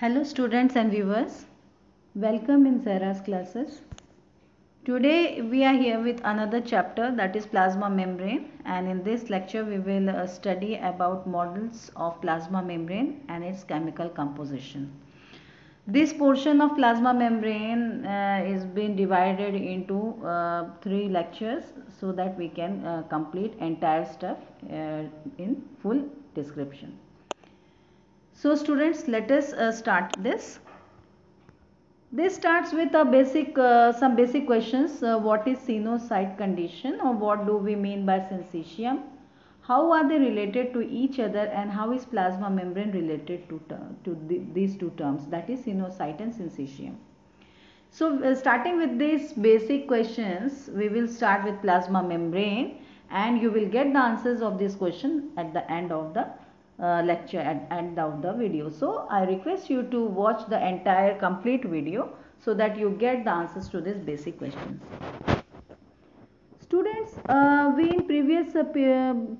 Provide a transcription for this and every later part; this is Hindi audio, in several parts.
Hello students and viewers. Welcome in Sarah's classes. Today we are here with another chapter that is plasma membrane and in this lecture we will uh, study about models of plasma membrane and its chemical composition. This portion of plasma membrane uh, is being divided into uh, three lectures so that we can uh, complete entire stuff uh, in full description. So students let us uh, start this. This starts with a basic uh, some basic questions uh, what is sinusoid condition or what do we mean by syncytium how are they related to each other and how is plasma membrane related to, to the, these two terms that is sinusoid and syncytium. So uh, starting with these basic questions we will start with plasma membrane and you will get the answers of this question at the end of the uh, lecture and end of the video. So I request you to watch the entire complete video so that you get the answers to these basic questions. Students, uh, we in previous uh,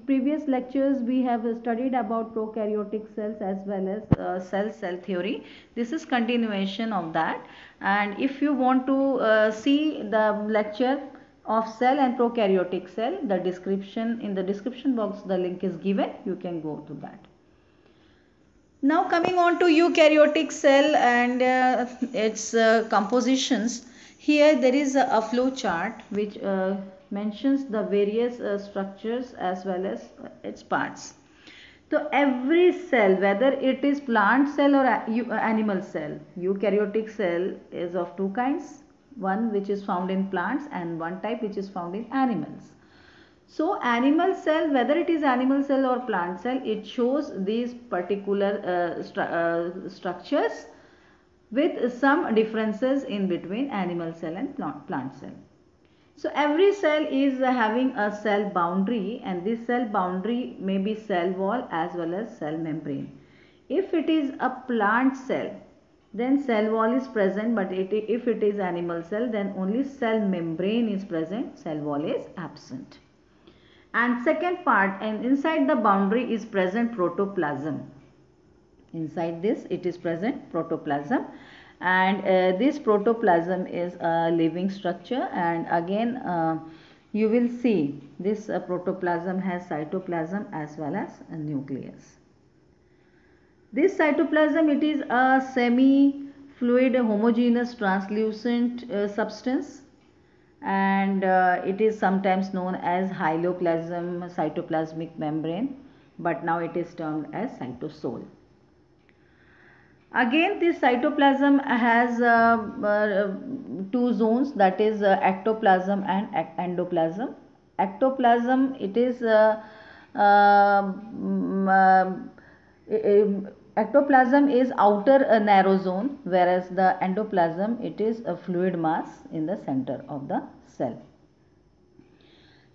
previous lectures we have studied about prokaryotic cells as well as uh, cell cell theory. This is continuation of that and if you want to uh, see the lecture of cell and prokaryotic cell the description in the description box the link is given you can go to that now coming on to eukaryotic cell and uh, its uh, compositions. Here there is a, a flow chart which uh, mentions the various uh, structures as well as uh, its parts. So every cell whether it is plant cell or animal cell, eukaryotic cell is of two kinds. One which is found in plants and one type which is found in animals. So animal cell, whether it is animal cell or plant cell, it shows these particular uh, stru uh, structures with some differences in between animal cell and plant cell. So every cell is having a cell boundary and this cell boundary may be cell wall as well as cell membrane. If it is a plant cell, then cell wall is present but it, if it is animal cell then only cell membrane is present, cell wall is absent and second part and inside the boundary is present protoplasm. Inside this it is present protoplasm. And uh, this protoplasm is a living structure. And again uh, you will see this uh, protoplasm has cytoplasm as well as a nucleus. This cytoplasm it is a semi fluid homogeneous translucent uh, substance and uh, it is sometimes known as hyaloplasm cytoplasmic membrane but now it is termed as cytosol. Again this cytoplasm has uh, uh, two zones that is uh, ectoplasm and endoplasm. Ectoplasm it is um, ectoplasm is outer a narrow zone whereas the endoplasm it is a fluid mass in the center of the cell.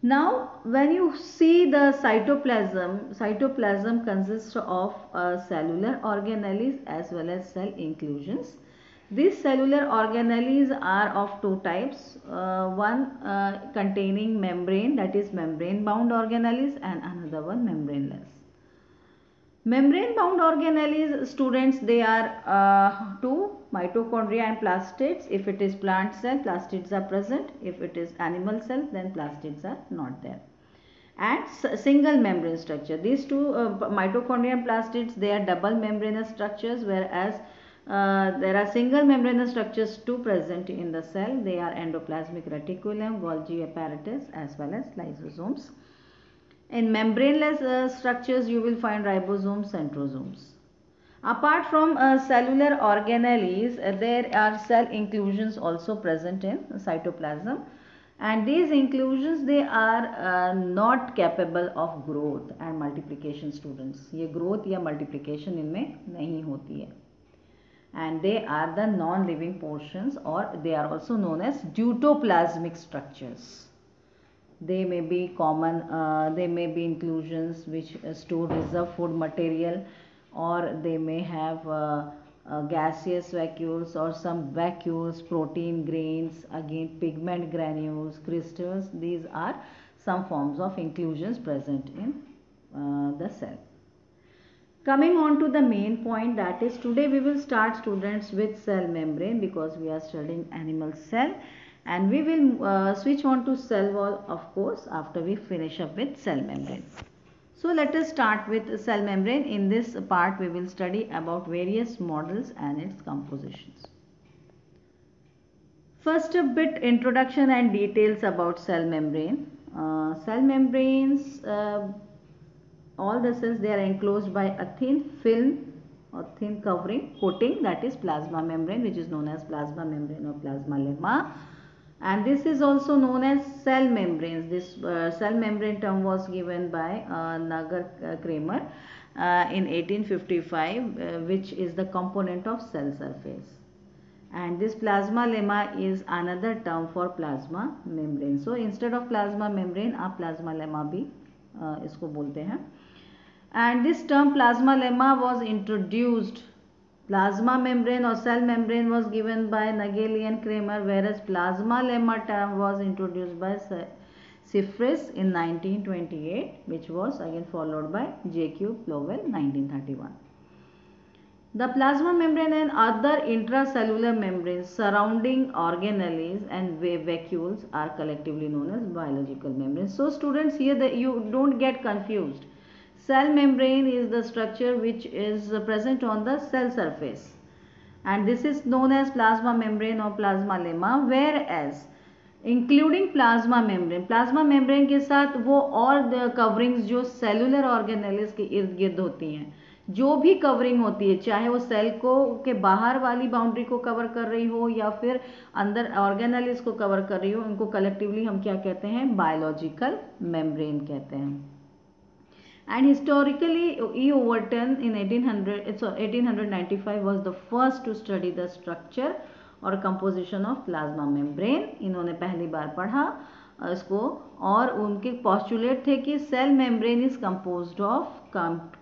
Now when you see the cytoplasm, cytoplasm consists of uh, cellular organelles as well as cell inclusions. These cellular organelles are of two types, uh, one uh, containing membrane that is membrane bound organelles and another one membraneless. Membrane bound organelles students they are uh, two mitochondria and plastids. If it is plant cell plastids are present. If it is animal cell then plastids are not there. And single membrane structure. These two uh, mitochondria and plastids they are double membranous structures whereas uh, there are single membranous structures too present in the cell. They are endoplasmic reticulum, Golgi apparatus as well as lysosomes. In membraneless uh, structures, you will find ribosomes, centrosomes. Apart from uh, cellular organelles, uh, there are cell inclusions also present in cytoplasm. And these inclusions, they are uh, not capable of growth and multiplication students. ये growth या multiplication इनमें नहीं होती है. And they are the non-living portions or they are also known as deutoplasmic structures they may be common uh, they may be inclusions which uh, store reserve food material or they may have uh, uh, gaseous vacuoles or some vacuoles protein grains again pigment granules crystals. These are some forms of inclusions present in uh, the cell. Coming on to the main point that is today we will start students with cell membrane because we are studying animal cell and we will uh, switch on to cell wall of course after we finish up with cell membrane. So let us start with cell membrane. In this part we will study about various models and its compositions. First a bit introduction and details about cell membrane. Uh, cell membranes uh, all the cells they are enclosed by a thin film or thin covering coating that is plasma membrane which is known as plasma membrane or plasma lemma and this is also known as cell membranes this uh, cell membrane term was given by uh, Nagar uh, Kramer uh, in 1855 uh, which is the component of cell surface and this plasma lemma is another term for plasma membrane so instead of plasma membrane आप plasma lemma भी uh, इसको बोलते हैं and this term plasma lemma was introduced plasma membrane or cell membrane was given by Nageli and Kramer whereas plasma lemma term was introduced by Sifris in 1928 which was again followed by J.Q. Plowell 1931. The plasma membrane and other intracellular membranes surrounding organelles and vacuoles are collectively known as biological membranes. So students here that you don't get confused Cell membrane is the structure which is present on the cell surface. And this is known as plasma membrane or plasma lemma, whereas including plasma membrane plasma membrane के साथ वो और कवरिंग्स जो सेलुलर ऑर्गेनेलिस के इर्द गिर्द होती हैं, जो भी कवरिंग होती है, चाहे वो सेल को के बाहर वाली बाउंड्री को कवर कर रही हो या फिर अंदर ऑर्गेनेलिस को कवर कर रही हो, उनको कलेक्टिवली हम क्या कहते हैं? बायोलॉजिकल मेम्ब्रेन कहते हैं। and historically E. Overton in 1800, so 1895 was the first to study the structure और composition of plasma membrane इन्होंने पहली बार पढ़ा इसको और उनके postulate थे कि cell membrane is composed of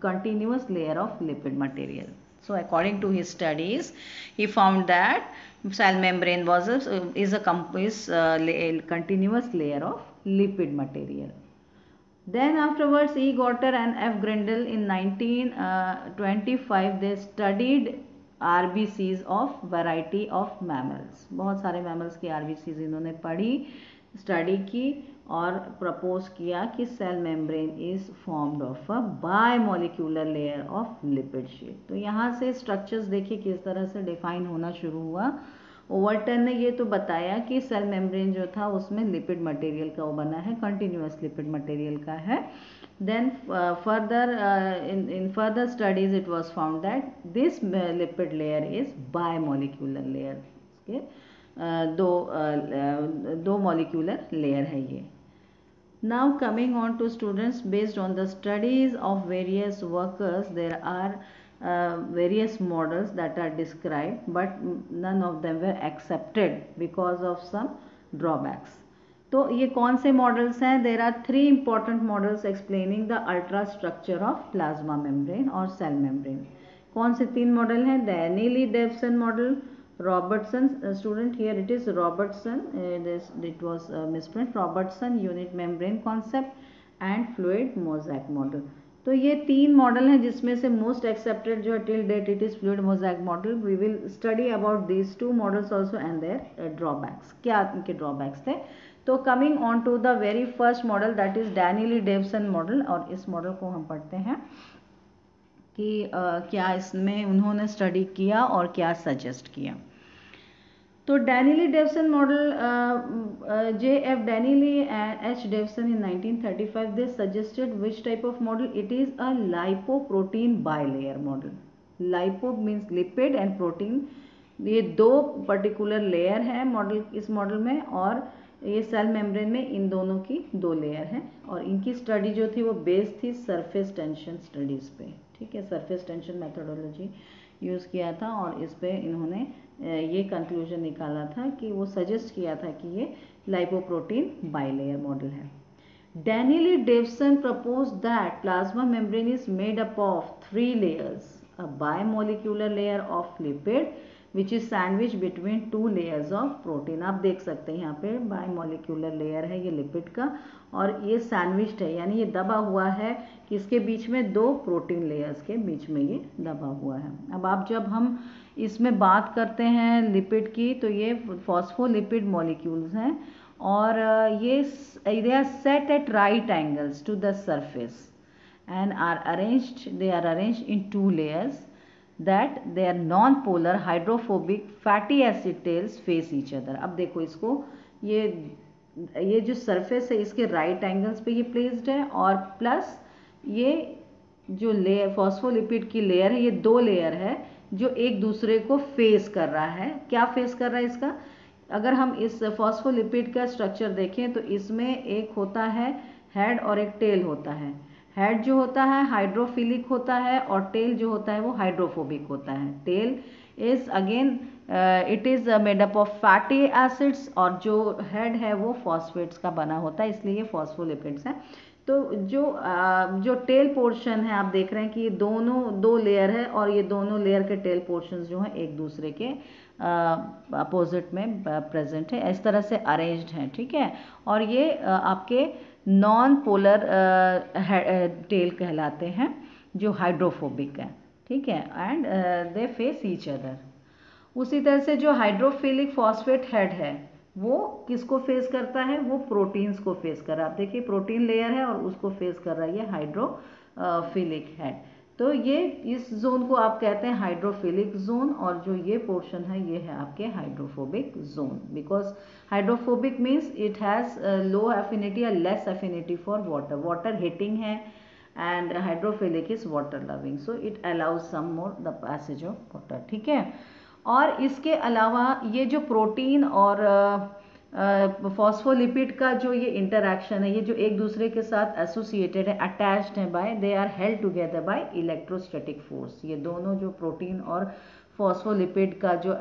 continuous layer of lipid material. So according to his studies, he found that cell membrane was a, is a is a continuous layer of lipid material. Then afterwards E. Gotter and F. Grindle in 1925 they studied RBCs of variety of mammals. बहुत सारे mammals की RBCs इन्होंने पढ़ी स्टडी की और प्रपोज किया कि cell membrane is formed of a bimolecular layer of lipid sheet तो यहाँ से स्ट्रक्चर्स देखिए किस तरह से डिफाइन होना शुरू हुआ ओवरटन ने ये तो बताया कि सेल मेम्ब्रेन जो था उसमें लिपिड मटेरियल का वो बना है कंटिन्यूस लिपिड मटेरियल का है। Then further in further studies it was found that this lipid layer is bimolecular layer के दो uh, दो मॉलिक्यूलर लेयर है ये। Now coming on to students based on the studies of various workers there are uh, various models that are described but none of them were accepted because of some drawbacks. तो ये कौन से मॉडल्स हैं there are three important models explaining the ultra structure of plasma membrane और सेल मेम्ब्रेन कौन से तीन मॉडल हैं Danielli Davson model Robertson uh, student here it is Robertson uh, this it was uh, misprint Robertson unit membrane concept तो ये तीन मॉडल हैं जिसमें से मोस्ट एक्सेप्टेड जो till date it is fluid mosaic model we will study about these two models also and their drawbacks क्या इनके ड्रॉबैक्स थे? तो coming on to the very first model that is Danielli Davson model और इस मॉडल को हम पढ़ते हैं कि uh, क्या इसमें उन्होंने स्टडी किया और क्या सजेस्ट किया। तो Danielli Davson model J F Danielli and H Davson in 1935 they suggested which type of model it is a lipoprotein bilayer model lipo means lipid and protein ये दो पर्टिकुलर लेयर है मॉडल इस मॉडल में और ये सेल मेम्ब्रेन में इन दोनों की दो लेयर हैं और इनकी स्टडी जो थी वो बेस्ड थी सरफेस टेंशन स्टडीज़ पे। ठीक है सरफेस टेंशन मेथोडोलॉजी यूज़ किया था और इस पर इन्होंने ये कंक्लूजन निकाला था कि वो सजेस्ट किया था कि ये लाइपोप्रोटीन बाइलेयर मॉडल है। Danielli Davson propose that plasma membrane is made up of three layers a bimolecular layer of lipid which is sandwich between two layers of protein आप देख सकते हैं यहाँ पे बाय मॉलिक्यूलर लेयर है ये लिपिड का, और ये सैंडविच है, यानी ये दबा हुआ है कि इसके बीच में दो प्रोटीन लेयर्स के बीच में ये दबा हुआ है। अब आप जब हम इसमें बात करते हैं लिपिड की तो ये फॉस्फोलिपिड मॉलिक्यूल्स हैं, और ये they are set at right angles to the surface and are arranged they are arranged in two layers that they are non polar hydrophobic fatty acid tails face each other अब देखो इसको, ये ये जो सरफेस है, इसके राइट right एंगल्स पे ये प्लेस्ड है और प्लस ये जो लेयर फॉस्फोलिपिड की लेयर है, ये दो लेयर है जो एक दूसरे को फेस कर रहा है। क्या फेस कर रहा है इसका? अगर हम इस फॉस्फोलिपिड का स्ट्रक्चर देखें तो इसमें एक होता है हेड और एक टेल होता है। हेड जो होता है हाइड्रोफिलिक होता है और टेल जो होता है वो हाइड्रोफोबिक होता है। Tail is again it is made up of fatty acids और जो हेड है वो फॉस्फेट्स का बना होता है इसलिए ये फॉस्फोलिपिड्स हैं। तो जो uh, जो टेल पोर्शन है आप देख रहे हैं कि ये दोनों दो लेयर है और ये दोनों लेयर के टेल पोर्शन जो हैं एक दूसरे के अपोजिट uh, में प्रेजेंट uh, है। इस तरह से अरेंज्ड हैं ठीक है? और ये uh, आपके नॉन पोलर टेल कहलाते हैं, जो हाइड्रोफोबिक है, ठीक है? And they face each other उसी तरह से जो हाइड्रोफिलिक फॉस्फेट हेड है, वो किसको फेस करता है? वो प्रोटीन्स को फेस कर रहा है। आप देखिए प्रोटीन लेयर है और उसको फेस कर रहा है ये हाइड्रोफिलिक हेड तो ये इस जोन को आप कहते हैं हाइड्रोफिलिक जोन और जो ये पोर्शन है ये है आपके hydrophobic zone because hydrophobic means it has low affinity या less affinity for water water hating है and hydrophilic is water loving so it allows some more the passage of water ठीक है? और इसके अलावा ये जो प्रोटीन और uh, फॉस्फोलिपिड का जो ये इंटरैक्शन है ये जो एक दूसरे के साथ एसोसिएटेड है अटैच्ड है by they are held together by electrostatic force ये दोनों जो प्रोटीन और फॉस्फोलिपिड का जो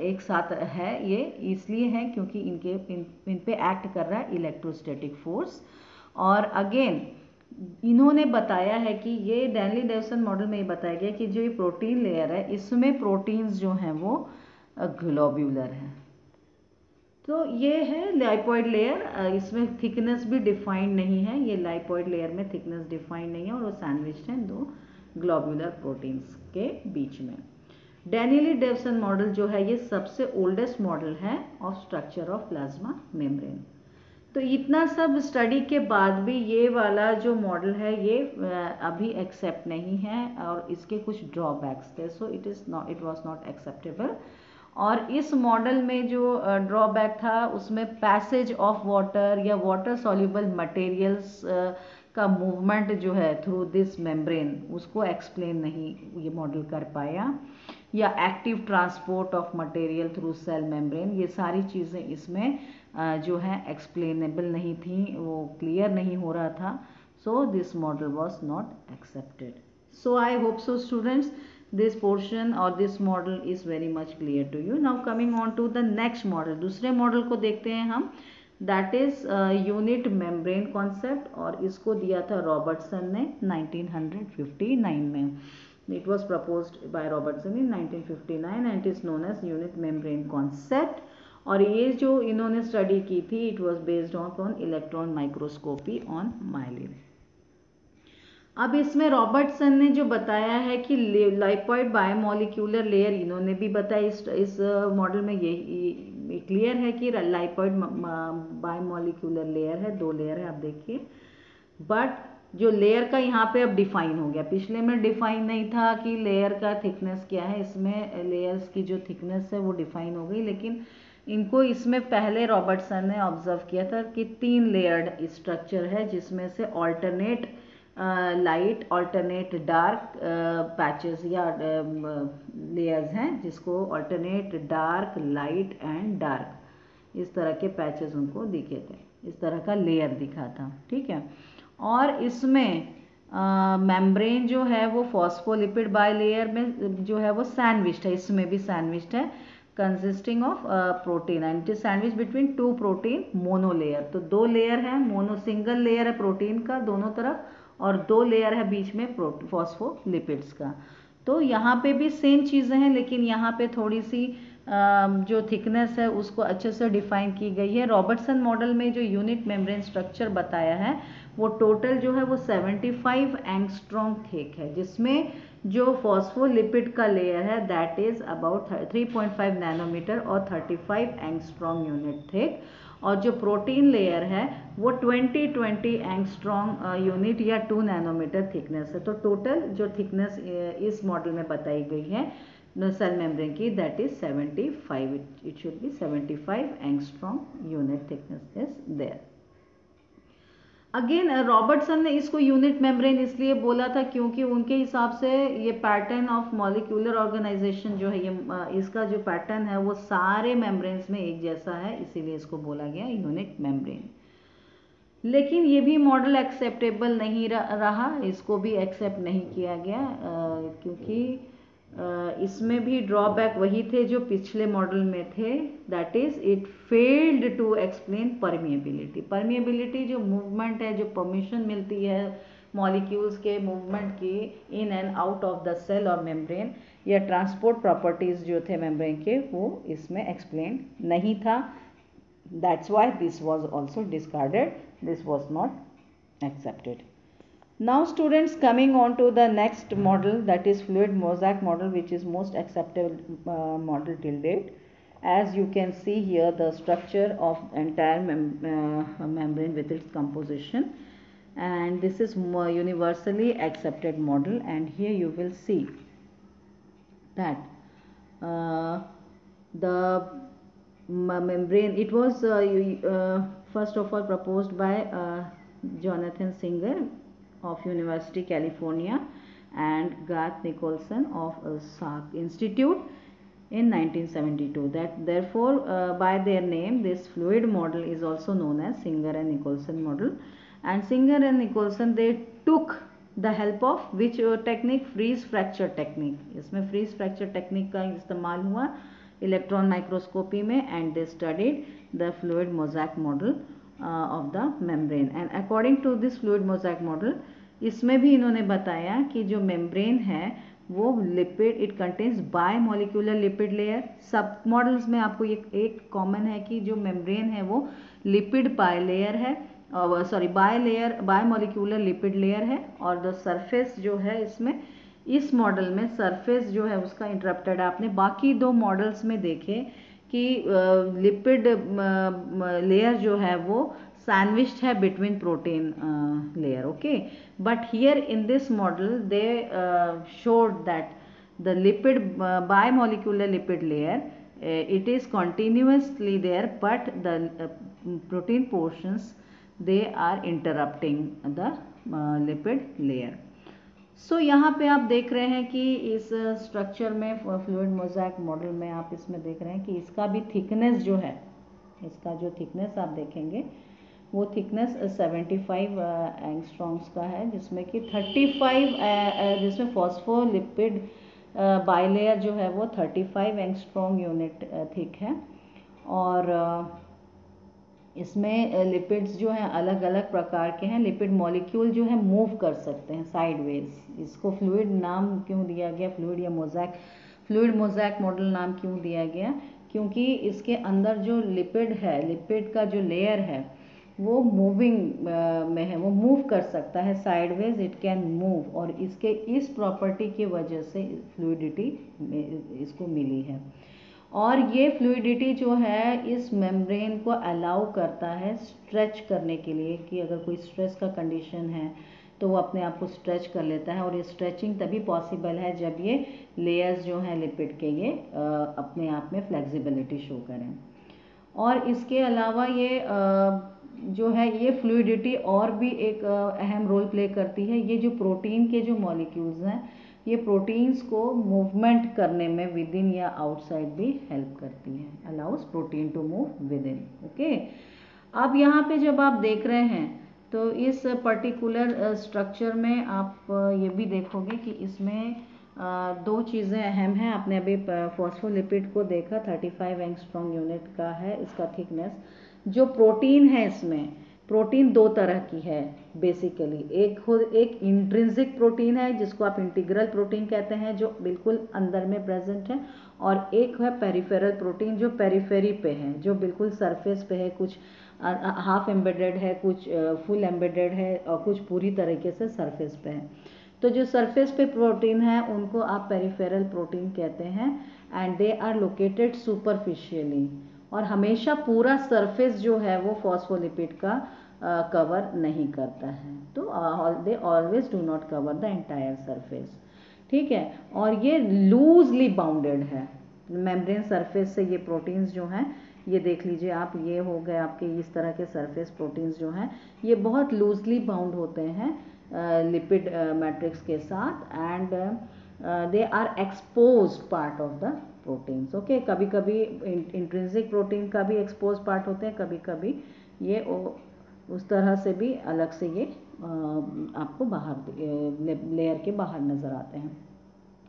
एक साथ है ये इसलिए है क्योंकि इनके इन, इन पे एक्ट कर रहा है इलेक्ट्रोस्टैटिक फोर्स और अगेन इन्होंने बताया है कि ये डैनली डेवसन मॉडल में ये बताया गया कि जो ये प्रोटीन लेयर है इसमें प्रोटीन्स जो हैं वो ग्लोब्यूलर हैं। तो ये है लाइपॉइड लेयर इसमें थिकनेस भी डिफाइंड नहीं है, ये लाइपॉइड लेयर में थिकनेस डिफाइंड नहीं है और वो सैंडविच है दो ग्लोबुलर प्रोटीन्स के बीच में। डेनिली डेवसन मॉडल जो है, ये सबसे ओल्डेस्ट मॉडल है of structure of plasma membrane तो इतना सब स्टडी के बाद भी ये वाला जो मॉडल है, ये अभी एक्सेप्ट नहीं है और इसके कुछ ड्रॉबैक्स थे। So it is not it was not acceptable और इस मॉडल में जो ड्रॉबैक था, उसमें पैसेज ऑफ़ वाटर या वाटर सॉल्यूबल मटेरियल्स का मूवमेंट जो है थ्रू दिस मेम्ब्रेन उसको एक्सप्लेन नहीं ये मॉडल कर पाया। या active transport of material through cell membrane ये सारी चीज़ें इसमें जो है एक्सप्लेनेबल नहीं थी, वो क्लियर नहीं हो रहा था। So this model was not accepted so I hope so students this portion or this model is very much clear to you now coming on to the next model दूसरे मॉडल को देखते हैं हम that is unit membrane concept और इसको दिया था रॉबर्टसन ने 1959 में it was proposed by Robertson in 1959 and is known as unit membrane concept और ये जो इन्होंने स्टडी की थी it was based on on electron microscopy on myelin अब इसमें रॉबर्टसन ने जो बताया है कि लाइपॉइड बायोमोलिक्यूलर लेयर इन्होंने भी बताया, इस इस मॉडल में ये क्लियर है कि लाइपॉइड बायोमोलिक्यूलर लेयर है, दो लेयर है, आप देखिए। बट जो लेयर का यहाँ पे अब डिफाइन हो गया। पिछले में डिफाइन नहीं था कि लेयर का थिकनेस क्या है, इसमें लेयर्स की जो थिकनेस है वो डिफाइन हो गई, लेकिन इनको इसमें पहले रॉबर्टसन ने ऑब्ज़र्व किया था कि तीन लेयर्ड स्ट्रक्चर है, जिसमें से alternate light alternate dark patches या लेयर्स हैं जिसको alternate dark light and dark इस तरह के पैचेस उनको दिखे थे। इस तरह का लेयर दिखा था ठीक है? और इसमें मेम्ब्रेन uh, जो है वो फॉस्फोलिपिड बाय लेयर में जो है वो सैंडविच है इसमें भी सैंडविच है consisting of protein and sandwich between two protein mono layer तो दो लेयर है मोनो सिंगल लेयर है प्रोटीन का दोनों तरफ़ और दो लेयर है बीच में फॉस्फोलिपिड्स का। तो यहाँ पे भी सेम चीज़ें हैं, लेकिन यहाँ पे थोड़ी सी जो थिकनेस है, उसको अच्छे से डिफाइन की गई है। रॉबर्टसन मॉडल में जो यूनिट मेम्ब्रेन स्ट्रक्चर बताया है, वो टोटल जो है, वो 75 फाइव एंगस्ट्रॉन्ग थिक है, जिसमें जो फॉस्फोलिपिड का लेयर है दैट इज़ अबाउट 3.5 नैनोमीटर और 35 फाइव एंगस्ट्रॉन्ग यूनिट थिक और जो प्रोटीन लेयर है, वो 20 20 एंगस्ट्रॉन्ग यूनिट या 2 नैनोमीटर थिकनेस है। तो टोटल जो थिकनेस इस मॉडल में बताई गई है सेल मेम्ब्रेन की that is 75 it should be 75 angstrom unit thickness is there again Robertson ने इसको यूनिट मेम्ब्रेन इसलिए बोला था क्योंकि उनके हिसाब से ये पैटर्न ऑफ़ मॉलिक्यूलर ऑर्गेनाइजेशन जो है, ये इसका जो पैटर्न है, वो सारे मेम्ब्रेन्स में एक जैसा है, इसीलिए इसको बोला गया यूनिट मेम्ब्रेन लेकिन ये भी मॉडल एक्सेप्टेबल नहीं रहा इसको भी एक्सेप्ट नहीं किया गया क्योंकि इसमें भी ड्रॉबैक वही थे जो पिछले मॉडल में थे that is it failed to explain permeability permeability जो मूवमेंट है, जो परमिशन मिलती है मॉलिक्यूल्स के मूवमेंट की in and out of the cell और मेम्ब्रेन या ट्रांसपोर्ट प्रॉपर्टीज़ जो थे मेम्ब्रेन के, वो इसमें एक्सप्लेन नहीं था. That's why this was also discarded this was not accepted Now students coming on to the next model that is fluid mosaic model which is most acceptable uh, model till date. As you can see here the structure of entire mem uh, membrane with its composition and this is universally accepted model and here you will see that uh, the membrane it was uh, uh, first of all proposed by uh, Jonathan Singer of University California and Garth Nicholson of uh, Salk Institute in 1972 that therefore uh, by their name this fluid model is also known as Singer and Nicholson model and Singer and Nicholson they took the help of which uh, technique freeze fracture technique इसमें freeze fracture technique का इस्तेमाल हुआ इलेक्ट्रॉन माइक्रोस्कोपी में and they studied the fluid mosaic model of the membrane and according to this fluid mosaic model इसमें भी इन्होंने बताया कि जो मेम्ब्रेन है, वो lipid it contains bimolecular lipid layer सब मॉडल्स में आपको ये एक कॉमन है कि जो मेम्ब्रेन है, वो लिपिड बाय लेयर है sorry bilayer bimolecular lipid layer है, और द सरफेस जो है इसमें, इस मॉडल में सरफेस जो है उसका इंटरप्टेड आपने बाकी दो मॉडल्स में देखे कि लिपिड लेयर जो है वो सैंडविच्ड है between protein layer okay but here in this model they showed that the lipid bi bimolecular lipid layer it is continuously there but the protein portions they are interrupting the lipid layer so so, यहाँ पे आप देख रहे हैं कि इस स्ट्रक्चर में फ्लूड मोजैक मॉडल में आप इसमें देख रहे हैं कि इसका भी थिकनेस जो है इसका जो थिकनेस आप देखेंगे वो थिकनेस 75 फाइव एंगस्ट्रॉन्ग्स का है जिसमें कि 35 फाइव जिसमें फॉस्फोलिपिड बाइलेयर जो है वो 35 फाइव एंगस्ट्रॉन्ग यूनिट थिक है। और uh, इसमें लिपिड्स जो हैं अलग अलग प्रकार के हैं लिपिड मॉलिक्यूल जो है मूव कर सकते हैं साइडवेज इसको फ्लूड नाम क्यों दिया गया? फ्लूड या मोजैक फ्लूड मोजैक मॉडल नाम क्यों दिया गया? क्योंकि इसके अंदर जो लिपिड है लिपिड का जो लेयर है, वो मूविंग में है, वो मूव कर सकता है साइडवेज इट कैन मूव और इसके इस प्रॉपर्टी की वजह से फ्लूडिटी इसको मिली है। और ये फ्लूडिटी जो है, इस मेम्ब्रेन को अलाउ करता है स्ट्रेच करने के लिए कि अगर कोई स्ट्रेस का कंडीशन है तो वो अपने आप को स्ट्रेच कर लेता है और ये स्ट्रेचिंग तभी पॉसिबल है जब ये लेयर्स जो हैं लिपिड के ये अपने आप में फ्लेक्सिबिलिटी शो करें। और इसके अलावा ये जो है ये फ्लूडिटी और भी एक अहम रोल प्ले करती है। ये जो प्रोटीन के जो मॉलिक्यूल्स हैं ये प्रोटीन्स को मूवमेंट करने में विद इन या आउटसाइड भी हेल्प करती हैं allows protein to move within okay अब यहाँ पे जब आप देख रहे हैं तो इस पर्टिकुलर स्ट्रक्चर में आप ये भी देखोगे कि इसमें दो चीज़ें अहम हैं। आपने अभी फॉस्फोलिपिड को देखा 35 फाइव एंगस्ट्रॉन्ग यूनिट का है, इसका थिकनेस जो प्रोटीन है इसमें प्रोटीन दो तरह की है। बेसिकली एक खुद एक इंट्रिंसिक प्रोटीन है, जिसको आप इंटीग्रल प्रोटीन कहते हैं, जो बिल्कुल अंदर में प्रेजेंट है, और एक है पेरिफेरल प्रोटीन जो पेरिफेरी पे है, जो बिल्कुल सरफेस पे है, कुछ हाफ़ एम्बेडेड है, कुछ फुल एम्बेडेड है, और कुछ पूरी तरीके से सरफेस पे है। तो जो सरफेस पे प्रोटीन है, उनको आप पेरिफेरल प्रोटीन कहते हैं and they are located superficially और हमेशा पूरा सरफेस जो है, वो फॉस्फोलिपिड का कवर नहीं करता है। तो they always do not cover the entire surface ठीक है? और ये लूजली बाउंडेड है। मेम्ब्रेन सरफेस से ये प्रोटीन्स जो हैं, ये देख लीजिए आप, ये हो गए आपके इस तरह के सरफेस प्रोटीन्स जो हैं, ये बहुत लूजली बाउंड होते हैं लिपिड मैट्रिक्स के साथ and they are expose part of the proteins okay कभी कभी इंट्रेंसिक प्रोटीन का भी एक्सपोज पार्ट होते हैं कभी कभी ये उस तरह से भी अलग से ये आपको बाहर लेयर के बाहर नज़र आते हैं।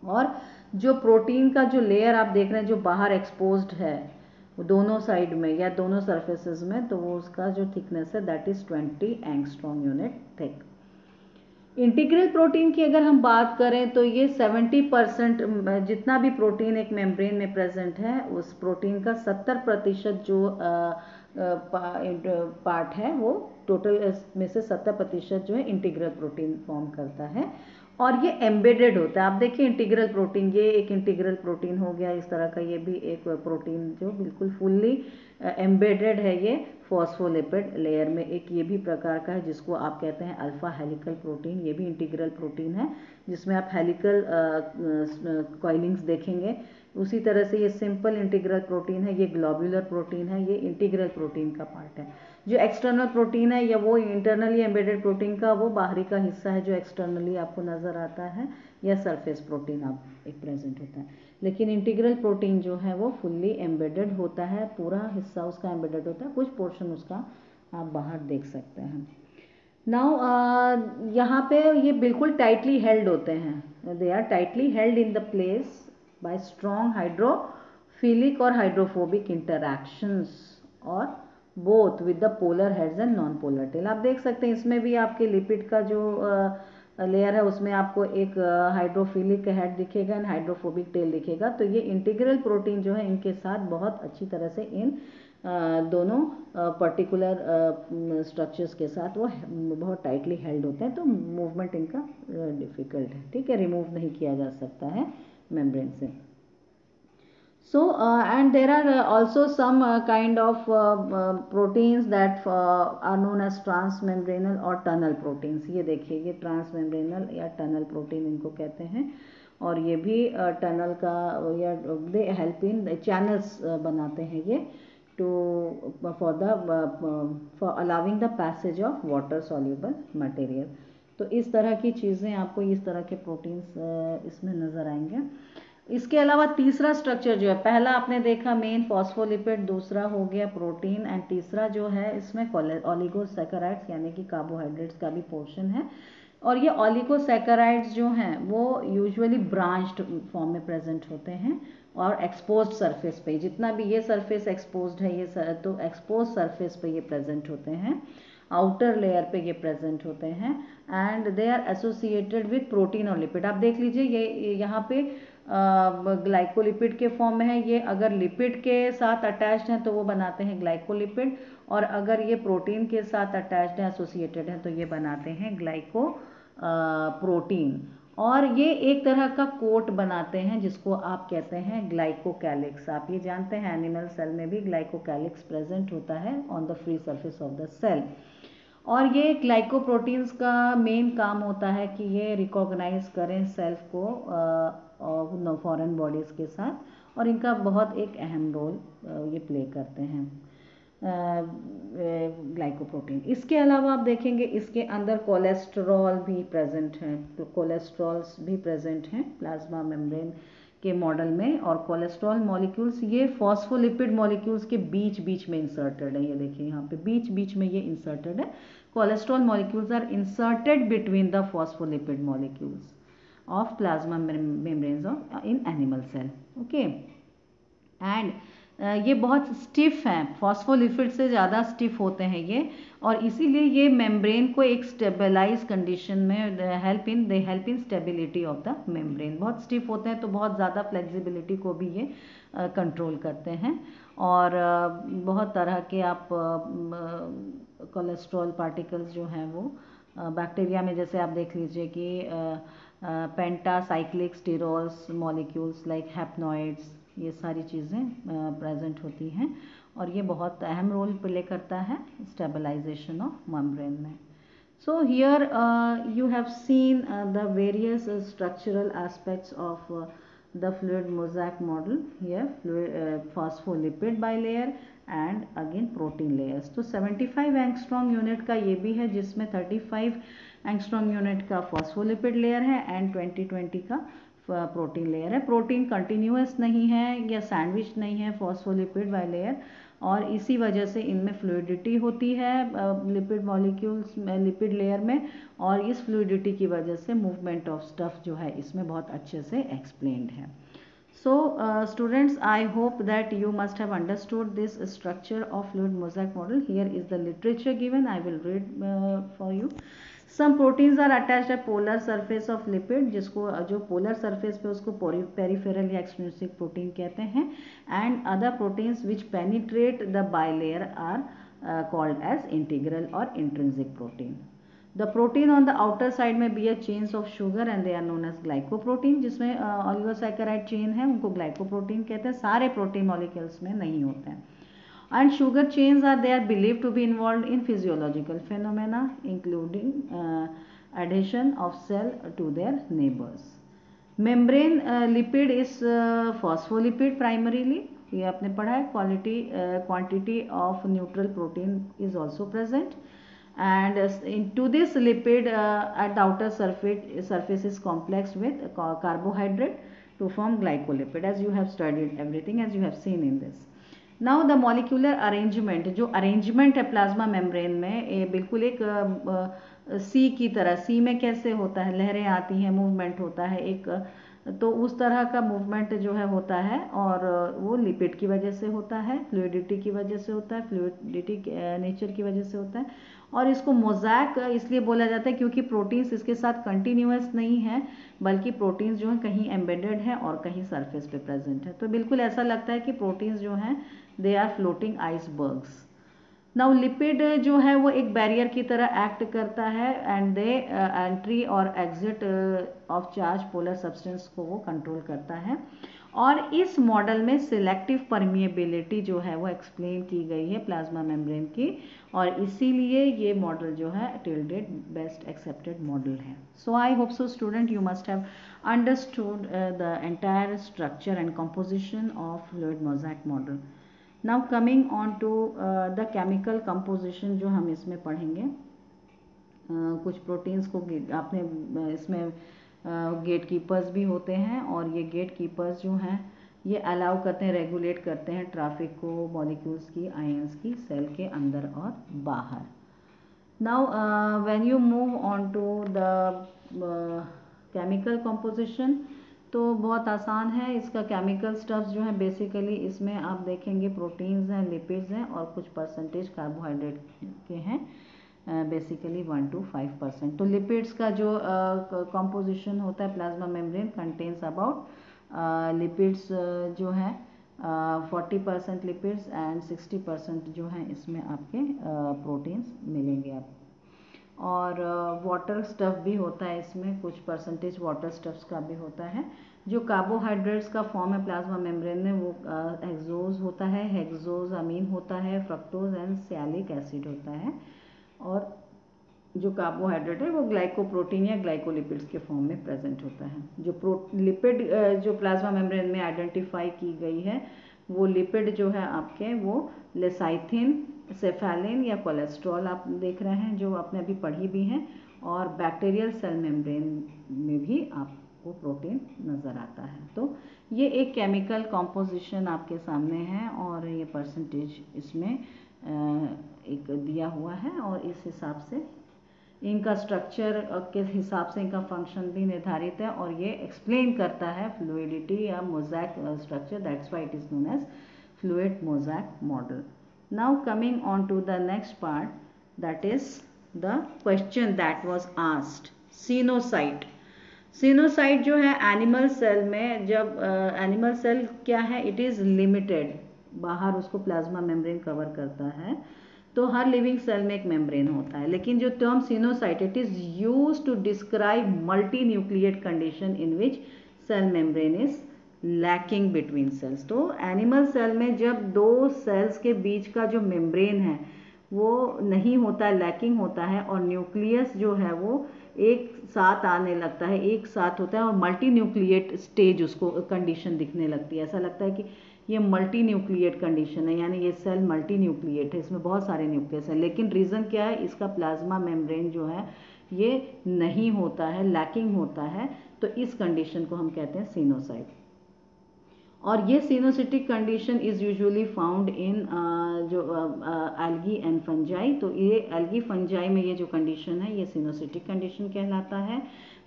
और जो प्रोटीन का जो लेयर आप देख रहे हैं, जो बाहर एक्सपोज्ड है दोनों साइड में या दोनों सरफेसेस में तो वो उसका जो थिकनेस है that is 20 angstrom unit thick integral protein की अगर हम बात करें तो ये 70 परसेंट जितना भी प्रोटीन एक मेम्ब्रेन में प्रेजेंट है, उस प्रोटीन का 70 प्रतिशत जो पार्ट है वो, टोटल में से 70 प्रतिशत जो है इंटीग्रल प्रोटीन फॉर्म करता है। और ये एम्बेडेड होता है। आप देखिए इंटीग्रल प्रोटीन, ये एक इंटीग्रल प्रोटीन हो गया, इस तरह का ये भी एक प्रोटीन जो बिल्कुल फुल्ली एम्बेडेड है ये फॉस्फोलिपिड लेयर में। एक ये भी प्रकार का है जिसको आप कहते हैं अल्फ़ा हेलिकल प्रोटीन, ये भी इंटीग्रल प्रोटीन है, जिसमें आप हेलिकल कॉइलिंग्स देखेंगे। उसी तरह से ये सिंपल इंटीग्रल प्रोटीन है, ये ग्लोबुलर प्रोटीन है, ये इंटीग्रल प्रोटीन का पार्ट है। जो एक्सटर्नल प्रोटीन है या वो इंटरनली एम्बेडेड प्रोटीन का, वो बाहरी का हिस्सा है जो एक्सटर्नली आपको नज़र आता है या सरफेस प्रोटीन आप एक प्रेजेंट होता है। लेकिन इंटीग्रल प्रोटीन जो है वो फुल्ली एम्बेडेड होता है, पूरा हिस्सा उसका एम्बेडेड होता है, कुछ पोर्शन उसका आप बाहर देख सकते हैं। नाउ यहाँ पे ये बिल्कुल टाइटली हेल्ड होते हैं। They are tightly held in the place by strong hydrophilic और हाइड्रोफोबिक इंटरैक्शंस और both with the polar heads and non polar tail आप देख सकते हैं, इसमें भी आपके लिपिड का जो लेयर है, उसमें आपको एक हाइड्रोफिलिक हेड दिखेगा एंड हाइड्रोफोबिक टेल दिखेगा। तो ये इंटीग्रल प्रोटीन जो है, इनके साथ बहुत अच्छी तरह से इन दोनों पर्टिकुलर स्ट्रक्चर्स के साथ वो बहुत टाइटली हेल्ड होते हैं। तो मूवमेंट इनका डिफ़िकल्ट है। ठीक है रिमूव नहीं किया जा सकता है। मेम्ब्रेन से So uh, and there are uh, also some uh, kind of proteins that are known as transmembranal or tunnel proteins. ये देखिए ये transmembranal या tunnel protein इनको कहते हैं और ये भी टनल का या दे हेल्प इन चैनल्स बनाते हैं ये to for the for allowing the passage of water soluble material तो इस तरह की चीज़ें आपको इस तरह के प्रोटीन्स इसमें नज़र आएँगे। इसके अलावा तीसरा स्ट्रक्चर जो है पहला आपने देखा मेन फॉस्फोलिपिड दूसरा हो गया प्रोटीन एंड तीसरा जो है इसमें ऑलिगोसेकेराइड्स यानी कि कार्बोहाइड्रेट्स का भी पोर्शन है। और ये ऑलिगोसेकेराइड्स जो हैं वो यूजुअली ब्रांच्ड फॉर्म में प्रेजेंट होते हैं और एक्सपोज्ड सरफेस पे जितना भी ये सरफेस एक्सपोज्ड है ये सर, तो एक्सपोज सरफेस पे ये प्रेजेंट होते हैं। आउटर लेयर पे ये प्रेजेंट होते हैं and they are associated with protein और लिपिड आप देख लीजिए, ये यहाँ पे ग्लाइकोलिपिड के फॉर्म में है। ये अगर लिपिड के साथ अटैच्ड हैं तो वो बनाते हैं ग्लाइकोलिपिड और अगर ये प्रोटीन के साथ अटैच्ड है एसोसिएटेड है तो ये बनाते हैं ग्लाइको प्रोटीन और ये एक तरह का कोट बनाते हैं, जिसको आप कहते हैं ग्लाइकोकैलिक्स आप ये जानते हैं एनिमल सेल में भी ग्लाइकोकैलिक्स प्रेजेंट होता है on the free surface of the cell और ये ग्लाइकोप्रोटीन्स का मेन काम होता है कि ये रिकॉग्नाइज करें सेल्फ को फॉरेन बॉडीज़ के साथ। और इनका बहुत एक अहम रोल ये प्ले करते हैं। ग्लाइकोप्रोटीन इसके अलावा आप देखेंगे इसके अंदर कोलेस्ट्रॉल भी प्रेजेंट है तो कोलेस्ट्रॉल्स भी प्रेजेंट हैं प्लाज्मा मेम्ब्रेन के मॉडल में और कोलेस्ट्रॉल मॉलिक्यूल्स ये फॉस्फोलिपिड मॉलिक्यूल्स के बीच बीच में इंसर्टेड है। ये देखिए यहाँ पे बीच बीच में ये इंसर्टेड है। Cholesterol molecules are inserted between the phospholipid molecules plasma membranes of, uh, in animal cell okay? And ये बहुत स्टिफ हैं। फॉस्फोलिपिड से ज़्यादा स्टिफ होते हैं ये। और इसीलिए ये मेम्ब्रेन को एक स्टेबलाइज कंडीशन में help in they help in stability of the membrane बहुत स्टिफ होते हैं तो बहुत ज़्यादा फ्लेक्सिबिलिटी को भी ये कंट्रोल करते हैं। और बहुत तरह के आप कोलेस्ट्रॉल पार्टिकल्स जो हैं वो बैक्टीरिया में जैसे आप देख लीजिए कि pentacyclic sterols molecules like hopanoids ये सारी चीज़ें प्रेजेंट होती हैं और ये बहुत अहम रोल प्ले करता है स्टेबलाइजेशन ऑफ़ मेम्ब्रेन में। So here you have seen the various structural aspects of the fluid mosaic model here fluid phospholipid bilayer and again protein layers तो 75 एंगस्ट्रॉन्ग यूनिट का ये भी है, जिसमें 35 एंगस्ट्रॉन्ग यूनिट का फॉस्फोलिपिड लेयर है एंड 2020 का प्रोटीन लेयर है। प्रोटीन कंटिन्यूस नहीं है या सैंडविच नहीं है फॉस्फोलिपिड वाई लेयर और इसी वजह से इनमें फ्लूडिटी होती है लिपिड मॉलिक्यूल्स में लिपिड लेयर में और इस फ्लूडिटी की वजह से मूवमेंट ऑफ़ स्टफ़ जो है इसमें बहुत अच्छे से एक्सप्लेन्ड है। Students i hope that you must have understood this structure of fluid mosaic model. Here is the literature given. I will read uh, for you. Some proteins are attached at polar surface of lipid जिसको जो पोलर सरफेस पे उसको पेरीफेरल या एक्सट्रिंसिक प्रोटीन कहते हैं and other proteins which penetrate the bilayer are called as integral और intrinsic protein the protein on the outer side में be a chains of sugar and they are known as glycoprotein जिसमें ऑलिगोसाइकेराइड चेन है, उनको ग्लाइकोप्रोटीन कहते हैं। सारे प्रोटीन मॉलिक्यूल्स में नहीं होते हैं। and sugar chains are they are believed to be involved in physiological phenomena including uh, adhesion of cell to their neighbors membrane uh, lipid is uh, phospholipid primarily ये आपने पढ़ा है quality quantity of neutral protein is also present and uh, into this lipid uh, at the outer surface surface is complex with carbohydrate to form glycolipid as you have studied everything as you have seen in this now the molecular arrangement जो अरेंजमेंट है प्लाज्मा मेम्ब्रेन में, ये बिल्कुल एक सी की तरह सी में कैसे होता है? लहरें आती हैं मूवमेंट होता है, एक तो उस तरह का मूवमेंट जो है होता है और वो लिपिड की वजह से होता है फ्लूडिटी की वजह से होता है फ्लूडिटी नेचर की वजह से होता है और इसको मोजैक इसलिए बोला जाता है क्योंकि प्रोटीन्स इसके साथ कंटिन्यूस नहीं है, बल्कि प्रोटीन्स जो हैं कहीं एम्बेडेड हैं और कहीं सरफेस पे प्रेजेंट है। तो बिल्कुल ऐसा लगता है कि प्रोटीन्स जो हैं they are floating icebergs now lipid जो है वो एक बैरियर की तरह एक्ट करता है एंड दे एंट्री और exit of charge polar substance को वो कंट्रोल करता है। और इस मॉडल में सिलेक्टिव परमिएबिलिटी जो है वो एक्सप्लेन की गई है प्लाज्मा मेम्ब्रेन की। और इसीलिए ये मॉडल जो है टिल्डेड बेस्ट एक्सेप्टेड मॉडल है। So I hope so student you must have understood the entire structure and composition of fluid mosaic model now coming on to the chemical composition जो हम इसमें पढ़ेंगे। uh, कुछ प्रोटीन्स को आपने इसमें गेट कीपर्स भी होते हैं और ये गेट कीपर्स जो हैं ये अलाउ करते हैं रेगुलेट करते हैं ट्रैफ़िक को मॉलिक्यूल्स की आयंस की सेल के अंदर और बाहर। Now when you move on to the chemical composition तो बहुत आसान है इसका केमिकल स्टफ्स जो है बेसिकली इसमें आप देखेंगे प्रोटीन्स हैं लिपिड्स हैं और कुछ परसेंटेज कार्बोहाइड्रेट के हैं basically one to five percent तो लिपिड्स का जो कॉम्पोजिशन uh, होता है plasma membrane contains about lipids जो है forty percent lipids and sixty percent जो है इसमें आपके प्रोटीन्स uh, मिलेंगे आप और वाटर स्टफ़ भी होता है इसमें, कुछ परसेंटेज वाटर स्टफ्स का भी होता है। जो कार्बोहाइड्रेट्स का फॉर्म है प्लाज्मा मेम्ब्रेन में, वो हेक्सोज होता है हेक्सोज अमीन होता है फ्रक्टोज एंड सियालिक एसिड होता है। और जो कार्बोहाइड्रेट है, वो ग्लाइकोप्रोटीन या ग्लाइकोलिपिड्स के फॉर्म में प्रेजेंट होता है। जो प्रो लिपिड जो प्लाज्मा मेम्ब्रेन में आइडेंटिफाई की गई है वो लिपिड जो है आपके, वो लेसाइथिन सेफेलिन या कोलेस्ट्रॉल आप देख रहे हैं, जो आपने अभी पढ़ी भी हैं, और बैक्टीरियल सेल मेम्ब्रेन में भी आपको प्रोटीन नज़र आता है। तो ये एक केमिकल कॉम्पोजिशन आपके सामने है, और ये परसेंटेज इसमें एक दिया हुआ है, और इस हिसाब से इनका स्ट्रक्चर के हिसाब से इनका फ़ंक्शन भी निर्धारित है और ये एक्सप्लेन करता है फ्लूडिटी या mosaic structure that's why it is known as fluid mosaic model. Now coming on to the next part that is the question that was asked. Cenocyte. Coenocyte जो है एनिमल सेल में जब एनिमल uh, सेल क्या है इट इज़ लिमिटेड बाहर उसको प्लाज्मा मेम्ब्रेन कवर करता है तो हर लिविंग सेल में एक मेम्ब्रेन होता है। लेकिन जो term coenocyte it is use to describe multinucleate condition in which cell membrane is lacking between cells तो एनिमल सेल में जब दो सेल्स के बीच का जो मेम्ब्रेन है, वो नहीं होता लैकिंग होता है और न्यूक्लियस जो है वो एक साथ आने लगता है, एक साथ होता है और मल्टी न्यूक्लिएट स्टेज उसको कंडीशन दिखने लगती है। ऐसा लगता है कि ये मल्टी न्यूक्लिएट कंडीशन है, यानी ये सेल मल्टी न्यूक्लिएट है, इसमें बहुत सारे न्यूक्लियस हैं। लेकिन रीज़न क्या है? इसका प्लाज्मा मेम्ब्रेन जो है, ये नहीं होता है लैकिंग होता है तो इस कंडीशन को हम कहते हैं सीनोसाइट और ये coenocytic condition is usually found in जो एल्गी एंड फंजाई तो ये एल्गी फंजाई में ये जो कंडीशन है, ये सीनोसिटिक कंडीशन कहलाता है।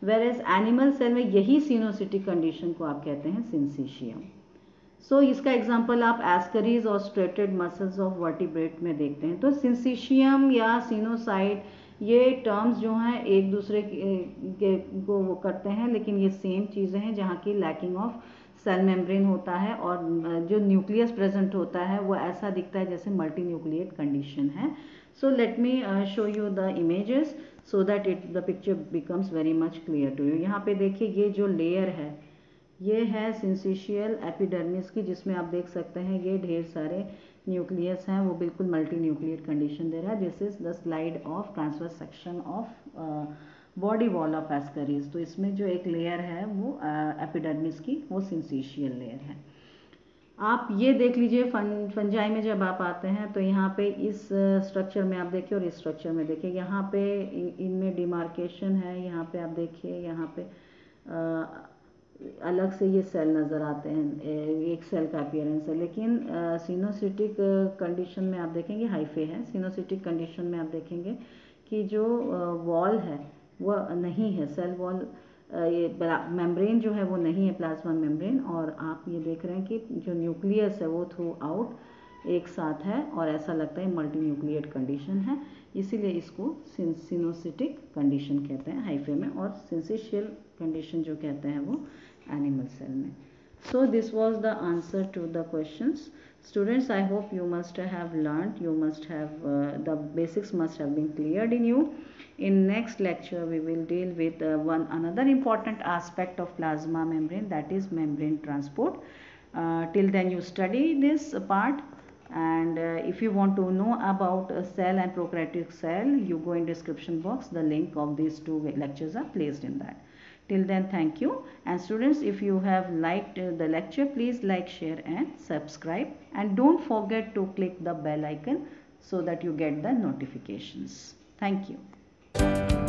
वेर एज एनिमल सेल में यही सीनोसिटिक कंडीशन को आप कहते हैं सिंसीशियम सो so, इसका एग्ज़ाम्पल आप एस्करीज और स्ट्रेटेड मसल्स ऑफ़ वर्टिब्रेट में देखते हैं। तो सिंसीशियम या सीनोसाइड ये टर्म्स जो हैं एक दूसरे के को वो करते हैं लेकिन ये सेम चीज़ें हैं जहाँ की लैकिंग ऑफ़ सेल मेम्ब्रेन होता है और जो न्यूक्लियस प्रेजेंट होता है वो ऐसा दिखता है जैसे मल्टी न्यूक्लिएट कंडीशन है so let me show you the images so that it the picture becomes very much clear to you यहाँ पे देखिए ये जो लेयर है ये है सिंसिशियल एपिडर्मिस की जिसमें आप देख सकते हैं ये ढेर सारे न्यूक्लियस हैं वो बिल्कुल मल्टी न्यूक्लियर कंडीशन दे रहा है। This is the slide of transverse section of body wall of Ascaris तो इसमें जो एक लेयर है वो एपिडर्मिस uh, की वो सिंसिशियल लेयर है। आप ये देख लीजिए फन फंजाई में जब आप आते हैं तो यहाँ पे इस स्ट्रक्चर में आप देखिए और इस स्ट्रक्चर में देखिए। यहाँ पे इनमें डिमार्केशन है यहाँ पे आप देखिए यहाँ पे आ, अलग से ये सेल नज़र आते हैं एक सेल का अपियरेंस है। लेकिन सीनोसिटिक कंडीशन में आप देखेंगे हाइफे है। सीनोसिटिक कंडीशन में आप देखेंगे कि जो वॉल है वह नहीं है। सेल वॉल ये मेम्ब्रेन जो है, वो नहीं है प्लाज्मा मेम्ब्रेन और आप ये देख रहे हैं कि जो न्यूक्लियस है, वो थ्रू आउट एक साथ है और ऐसा लगता है मल्टी न्यूक्लिएट कंडीशन है। इसीलिए इसको सिनोसिटिक कंडीशन कहते हैं हाइफे में, और सिंसिशियल कंडीशन जो कहते हैं वो एनिमल सेल में। So this was the answer to the question students I hope you must have learn you must have the basics must have been cleared in you in next lecture we will deal with one another important aspect of plasma membrane that is membrane transport till then you study this part and uh, if you want to know about a cell and prokaryotic cell you go in description box the link of these two lectures are placed in that Till then, thank you. And students, if you have liked the lecture, please like, share and subscribe. And don't forget to click the bell icon so that you get the notifications. Thank you.